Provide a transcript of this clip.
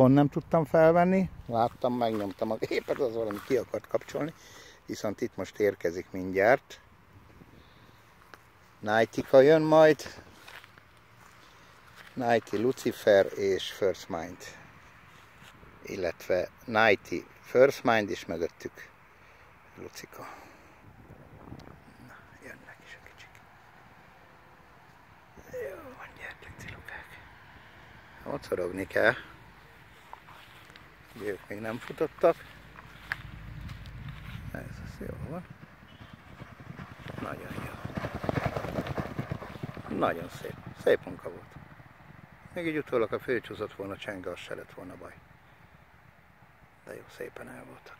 pont nem tudtam felvenni. Láttam, megnyomtam a gépet, az valami ki akart kapcsolni. Viszont itt most érkezik mindjárt. Nightika jön majd. Nighty Lucifer és First Mind. Illetve Nighty First Mind és mögöttük Lucika. Na, jönnek is a kicsik. Jó, van, gyertek, cilukák. Mocorogni kell. Ők még nem futottak. Ez az jó van. Nagyon jó. Nagyon szép. Szép munka volt. Még így utólag a főcsúszott volna csenge, az se lett volna baj. De jó, szépen el voltak.